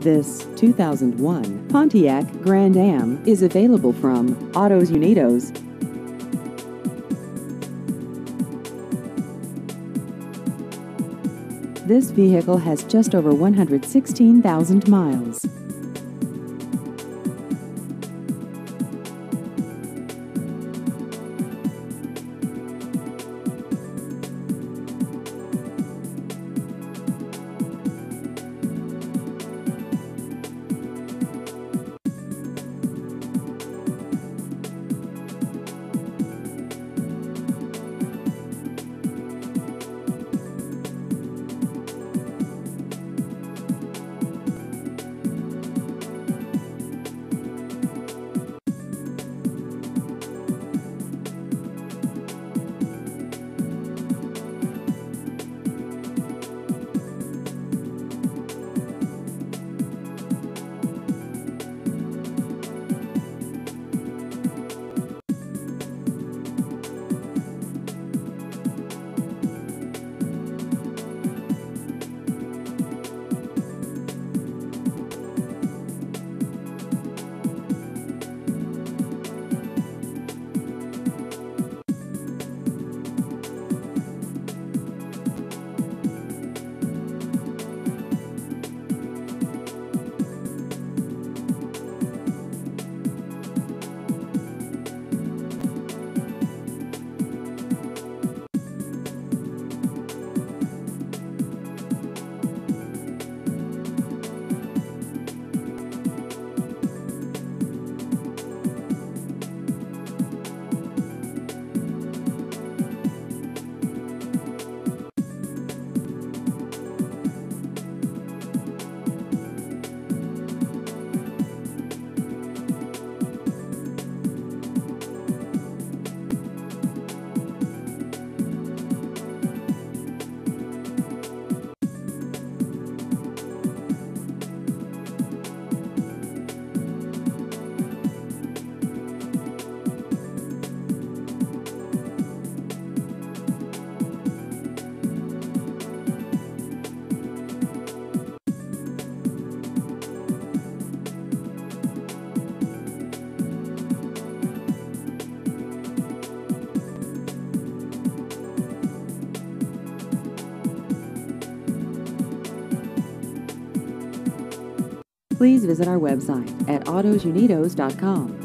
This 2001 Pontiac Grand Am is available from Autos Unidos. This vehicle has just over 116,000 miles. Please visit our website at autosunidos.com.